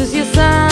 associação.